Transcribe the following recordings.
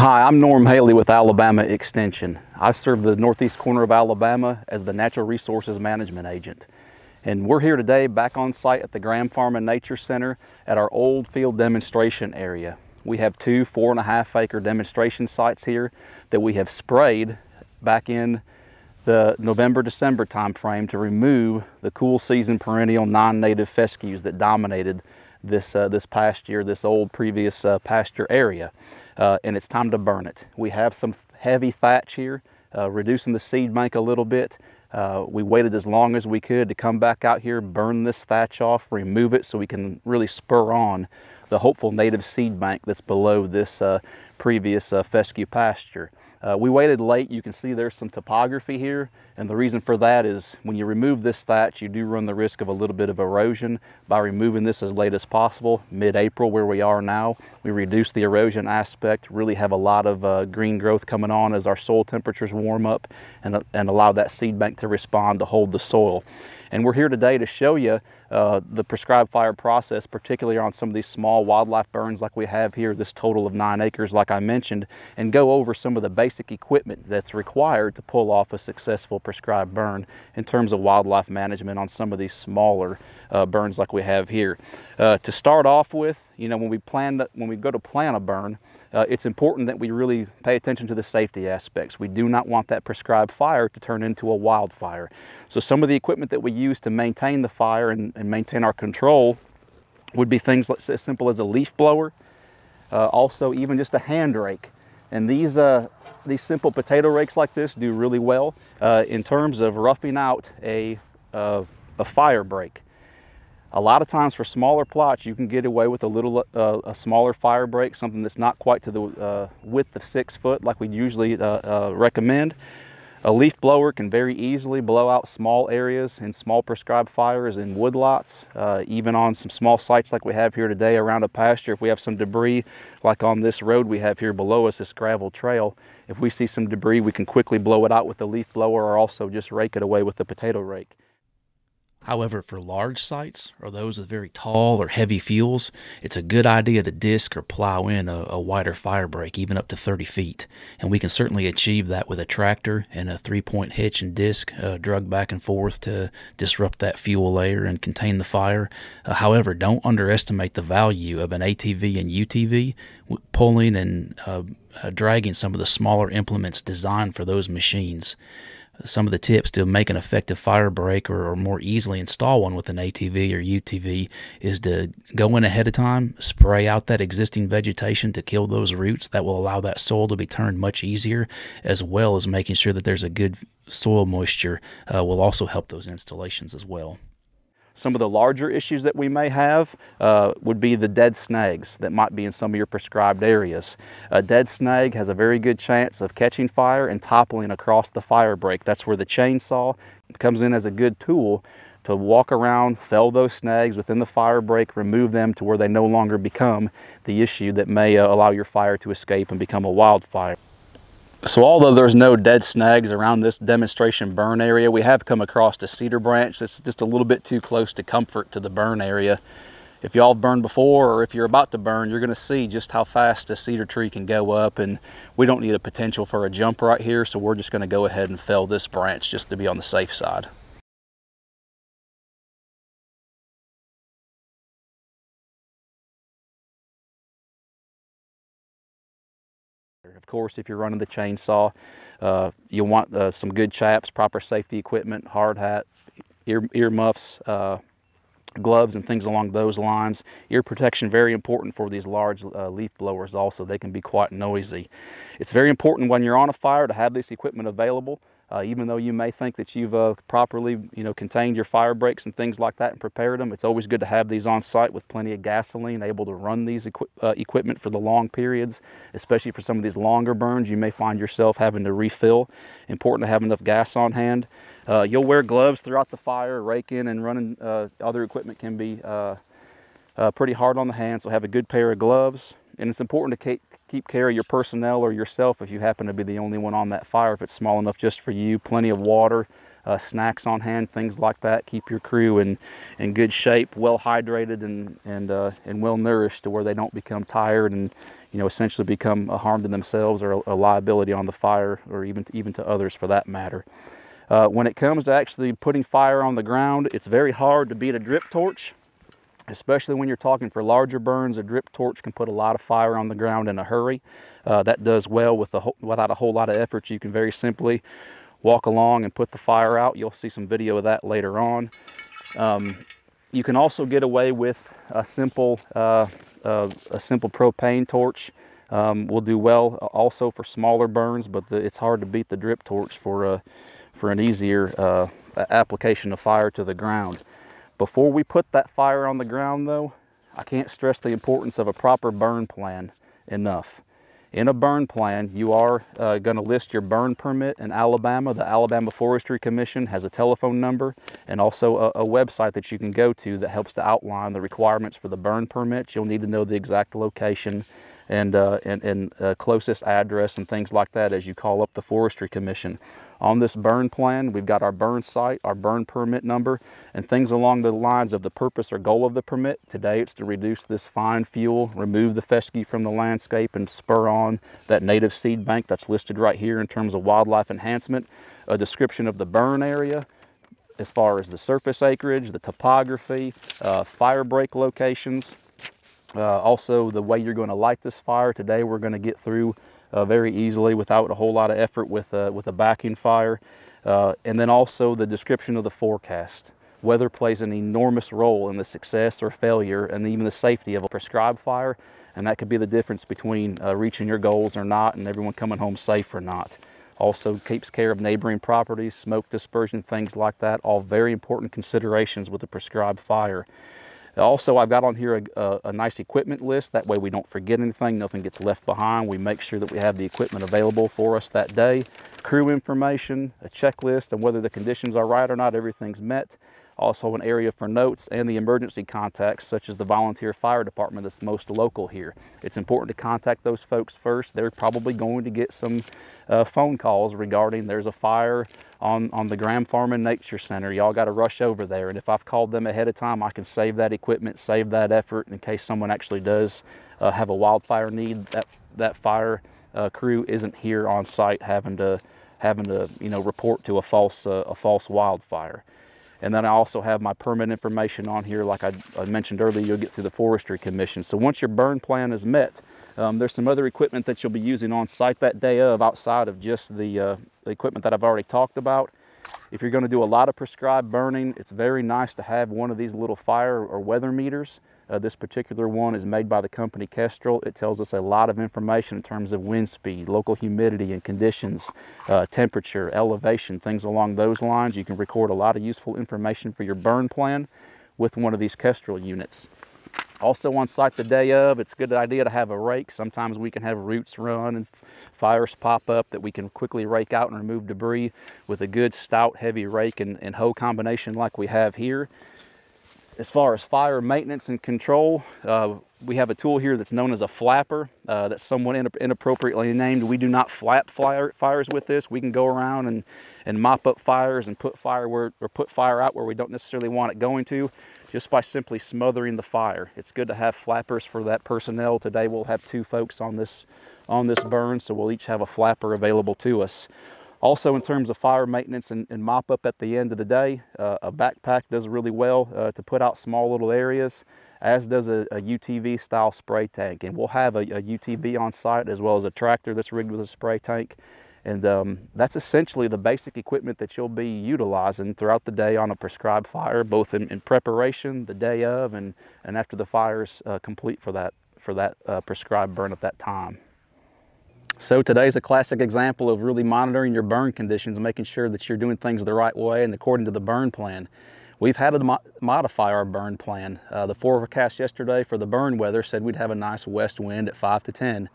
Hi, I'm Norm Haley with Alabama Extension. I serve the northeast corner of Alabama as the Natural Resources Management Agent. And we're here today back on site at the Graham Farm and Nature Center at our old field demonstration area. We have two four and a half acre demonstration sites here that we have sprayed back in the November December timeframe to remove the cool season perennial non-native fescues that dominated this, uh, this past year, this old previous uh, pasture area. Uh, and it's time to burn it. We have some heavy thatch here, uh, reducing the seed bank a little bit. Uh, we waited as long as we could to come back out here, burn this thatch off, remove it so we can really spur on the hopeful native seed bank that's below this uh, previous uh, fescue pasture. Uh, we waited late. You can see there's some topography here. And the reason for that is when you remove this thatch, you do run the risk of a little bit of erosion. By removing this as late as possible, mid-April where we are now, we reduce the erosion aspect, really have a lot of uh, green growth coming on as our soil temperatures warm up and, and allow that seed bank to respond to hold the soil. And we're here today to show you uh, the prescribed fire process, particularly on some of these small wildlife burns like we have here, this total of nine acres like I mentioned, and go over some of the basic equipment that's required to pull off a successful prescribed burn in terms of wildlife management on some of these smaller uh, burns like we have here. Uh, to start off with, you know, when we plan, when we go to plan a burn, uh, it's important that we really pay attention to the safety aspects. We do not want that prescribed fire to turn into a wildfire. So some of the equipment that we use to maintain the fire and, and maintain our control would be things as simple as a leaf blower, uh, also even just a hand rake. And these, uh, these simple potato rakes like this do really well uh, in terms of roughing out a, uh, a fire break. A lot of times for smaller plots, you can get away with a little, uh, a smaller fire break, something that's not quite to the uh, width of six foot like we usually uh, uh, recommend. A leaf blower can very easily blow out small areas in small prescribed fires in woodlots, uh, even on some small sites like we have here today around a pasture. If we have some debris, like on this road we have here below us, this gravel trail, if we see some debris, we can quickly blow it out with the leaf blower or also just rake it away with the potato rake. However, for large sites or those with very tall or heavy fuels, it's a good idea to disc or plow in a, a, wider fire break, even up to 30 feet. And we can certainly achieve that with a tractor and a three point hitch and disc uh, drug back and forth to disrupt that fuel layer and contain the fire. Uh, however, don't underestimate the value of an ATV and UTV pulling and uh, uh, dragging some of the smaller implements designed for those machines some of the tips to make an effective fire break or, or, more easily install one with an ATV or UTV is to go in ahead of time, spray out that existing vegetation to kill those roots. That will allow that soil to be turned much easier, as well as making sure that there's a good soil moisture uh, will also help those installations as well. Some of the larger issues that we may have uh, would be the dead snags that might be in some of your prescribed areas. A dead snag has a very good chance of catching fire and toppling across the fire break. That's where the chainsaw comes in as a good tool to walk around, fell those snags within the fire break, remove them to where they no longer become the issue that may uh, allow your fire to escape and become a wildfire. So although there's no dead snags around this demonstration burn area, we have come across a cedar branch that's just a little bit too close to comfort to the burn area. If y'all have burned before or if you're about to burn, you're gonna see just how fast a cedar tree can go up and we don't need a potential for a jump right here, so we're just gonna go ahead and fell this branch just to be on the safe side. Of course, if you're running the chainsaw, uh, you'll want uh, some good chaps, proper safety equipment, hard hat, ear, ear muffs, uh, gloves and things along those lines. Ear protection, very important for these large uh, leaf blowers also. They can be quite noisy. It's very important when you're on a fire to have this equipment available. Uh, even though you may think that you've uh, properly you know, contained your fire breaks and things like that and prepared them, it's always good to have these on site with plenty of gasoline, able to run these equi uh, equipment for the long periods, especially for some of these longer burns. You may find yourself having to refill. Important to have enough gas on hand. Uh, you'll wear gloves throughout the fire, raking and running uh, other equipment can be uh, pretty hard on the hands, so have a good pair of gloves. And it's important to keep care of your personnel or yourself if you happen to be the only one on that fire, if it's small enough just for you. Plenty of water, uh, snacks on hand, things like that. Keep your crew in, in good shape, well hydrated and, and, uh, and well nourished to where they don't become tired and you know, essentially become a harm to themselves or a, a liability on the fire or even to, even to others for that matter. Uh, when it comes to actually putting fire on the ground, it's very hard to beat a drip torch, especially when you're talking for larger burns. A drip torch can put a lot of fire on the ground in a hurry. Uh, that does well with a without a whole lot of effort. You can very simply walk along and put the fire out. You'll see some video of that later on. Um, you can also get away with a simple, uh, uh, a simple propane torch. Um, will do well also for smaller burns, but the, it's hard to beat the drip torch for a for an easier uh, application of fire to the ground. Before we put that fire on the ground though, I can't stress the importance of a proper burn plan enough. In a burn plan, you are uh, going to list your burn permit in Alabama. The Alabama Forestry Commission has a telephone number and also a, a, website that you can go to that helps to outline the requirements for the burn permit. You'll need to know the exact location and, uh, and, and uh, closest address and things like that as you call up the Forestry Commission. On this burn plan, we've got our burn site, our burn permit number, and things along the lines of the purpose or goal of the permit. Today, it's to reduce this fine fuel, remove the fescue from the landscape, and spur on that native seed bank that's listed right here in terms of wildlife enhancement. A description of the burn area, as far as the surface acreage, the topography, uh, fire break locations, uh, also the way you're going to light this fire. Today we're going to get through uh, very easily without a whole lot of effort with, uh, with a backing fire. Uh, and then also the description of the forecast. Weather plays an enormous role in the success or failure and even the safety of a prescribed fire. And that could be the difference between uh, reaching your goals or not and everyone coming home safe or not. Also keeps care of neighboring properties, smoke dispersion, things like that. All very important considerations with a prescribed fire. Also, I've got on here a, a, a, nice equipment list. That way we don't forget anything, nothing gets left behind. We make sure that we have the equipment available for us that day. Crew information, a checklist, and whether the conditions are right or not, everything's met also an area for notes and the emergency contacts such as the volunteer fire department that's most local here. It's important to contact those folks first. They're probably going to get some uh, phone calls regarding there's a fire on, on the Graham Farm and Nature Center. Y'all got to rush over there. And if I've called them ahead of time, I can save that equipment, save that effort in case someone actually does uh, have a wildfire need. That, that fire uh, crew isn't here on site having to having to you know report to a false uh, a false wildfire. And then I also have my permit information on here. Like I, I mentioned earlier, you'll get through the Forestry Commission. So once your burn plan is met, um, there's some other equipment that you'll be using on site that day of outside of just the, uh, the equipment that I've already talked about. If you're going to do a lot of prescribed burning, it's very nice to have one of these little fire or weather meters. Uh, this particular one is made by the company Kestrel. It tells us a lot of information in terms of wind speed, local humidity and conditions, uh, temperature, elevation, things along those lines. You can record a lot of useful information for your burn plan with one of these Kestrel units. Also on site the day of, it's a good idea to have a rake. Sometimes we can have roots run and fires pop up that we can quickly rake out and remove debris with a good stout heavy rake and, and hoe combination like we have here. As far as fire maintenance and control, uh, we have a tool here that's known as a flapper uh, that's somewhat inappropriately named. We do not flap fire, fires with this. We can go around and, and mop up fires and put fire where, or put fire out where we don't necessarily want it going to just by simply smothering the fire. It's good to have flappers for that personnel. Today we'll have two folks on this, on this burn, so we'll each have a flapper available to us. Also in terms of fire maintenance and, and mop up at the end of the day, uh, a backpack does really well uh, to put out small little areas, as does a, a UTV style spray tank. And we'll have a, a UTV on site as well as a tractor that's rigged with a spray tank. And um, that's essentially the basic equipment that you'll be utilizing throughout the day on a prescribed fire, both in, in preparation, the day of, and, and after the fire is uh, complete for that, for that uh, prescribed burn at that time. So today's a classic example of really monitoring your burn conditions, making sure that you're doing things the right way and according to the burn plan. We've had to mo modify our burn plan. Uh, the forecast yesterday for the burn weather said we'd have a nice west wind at 5 to 10.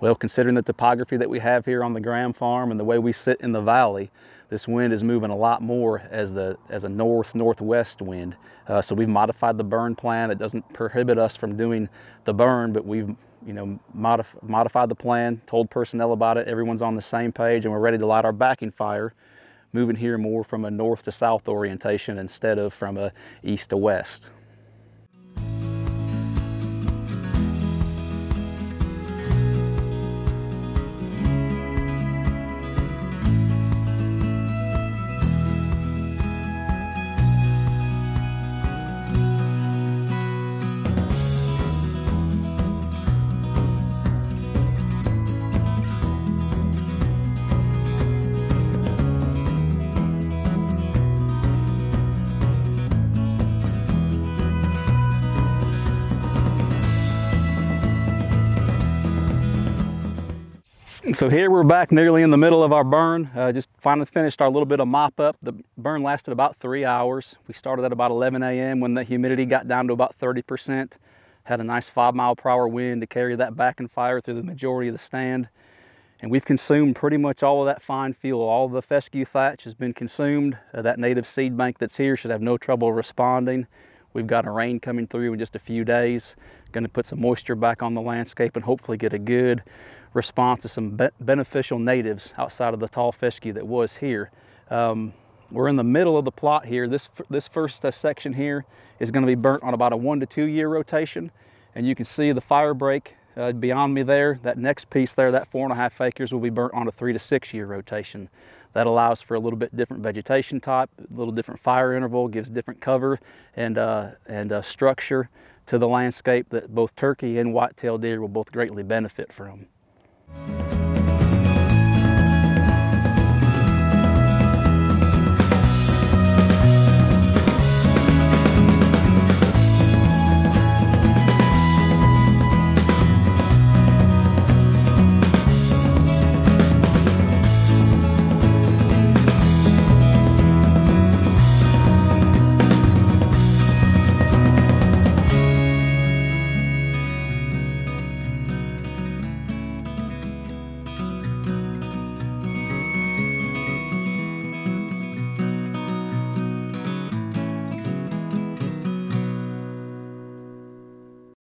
Well, considering the topography that we have here on the Graham Farm and the way we sit in the valley, this wind is moving a lot more as, the, as a north-northwest wind. Uh, so we've modified the burn plan. It doesn't prohibit us from doing the burn, but we've you know, modif modified the plan, told personnel about it. Everyone's on the same page and we're ready to light our backing fire moving here more from a north to south orientation instead of from a east to west. So here we're back nearly in the middle of our burn. Uh, just finally finished our little bit of mop up. The burn lasted about three hours. We started at about 11 a.m. when the humidity got down to about 30%. Had a nice five mile per hour wind to carry that backing fire through the majority of the stand. And we've consumed pretty much all of that fine fuel. All the fescue thatch has been consumed. Uh, that native seed bank that's here should have no trouble responding. We've got a rain coming through in just a few days. Going to put some moisture back on the landscape and hopefully get a good response to some be beneficial natives outside of the tall fescue that was here. Um, we're in the middle of the plot here. This, this first uh, section here is going to be burnt on about a one to two year rotation. And you can see the fire break uh, beyond me there. That next piece there, that four and a half acres will be burnt on a three to six year rotation. That allows for a little bit different vegetation type, a little different fire interval, gives different cover and, uh, and uh, structure to the landscape that both turkey and white-tailed deer will both greatly benefit from. Thank you.